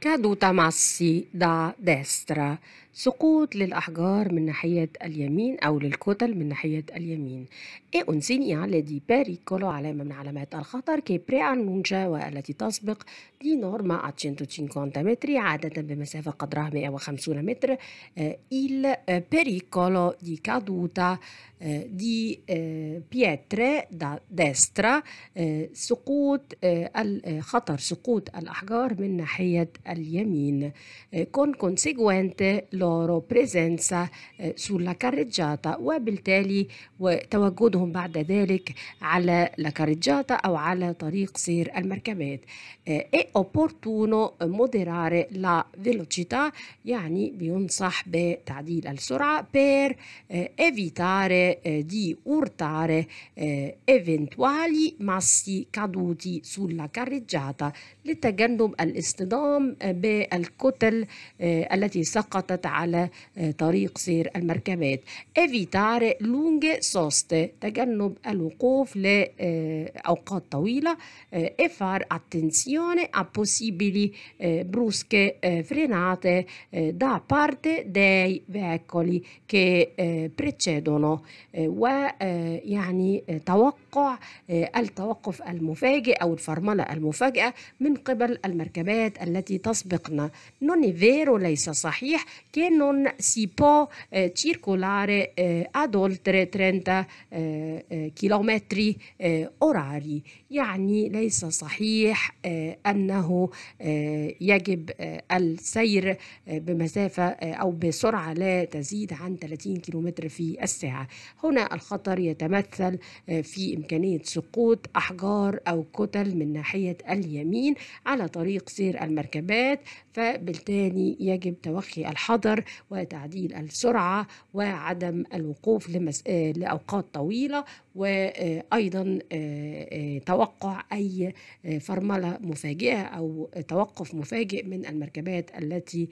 caduta massi da destra سقوط للأحجار من ناحية اليمين أو للكتل من ناحية اليمين. un segnale di pericolo علامة من علامات الخطر che preannuncia والتي تسبق دي نورما a 150 متر عادة بمسافة قدرها 150 متر il pericolo di caduta di pietre da destra سقوط خطر سقوط الأحجار من ناحية اليمين con conseguente loro presenza sulla carreggiata وبالتالي وتواجدهم بعد ذلك على la carreggiata أو على طريق سير المركبات è opportuno moderare la velocità يعني بينصح بتعديل السرعة per evitare di urtare eventuali massi caduti sulla carreggiata لتجنب الاصطدام بالكتل التي سقطت على طريق سير المركبات. evitare lunghe soste تجنب الوقوف لأوقات طويلة. e far attenzione a possibili brusche frenate da parte dei che precedono. ويعني توقع التوقف المفاجئ أو الفرملة المفاجئة من قبل المركبات التي تسبقنا. È vero ليس صحيح non si può circolare ad oltre 30 كيلومتر orari. يعني ليس صحيح أنه يجب السير بمسافة أو بسرعة لا تزيد عن 30 كيلومتر في الساعة. هنا الخطر يتمثل في إمكانية سقوط أحجار أو كتل من ناحية اليمين على طريق سير المركبات فبالتالي يجب توخي الحذر وتعديل السرعة وعدم الوقوف لمس... لأوقات طويلة وأيضا توقع أي فرملة مفاجئة أو توقف مفاجئ من المركبات التي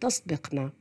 تسبقنا.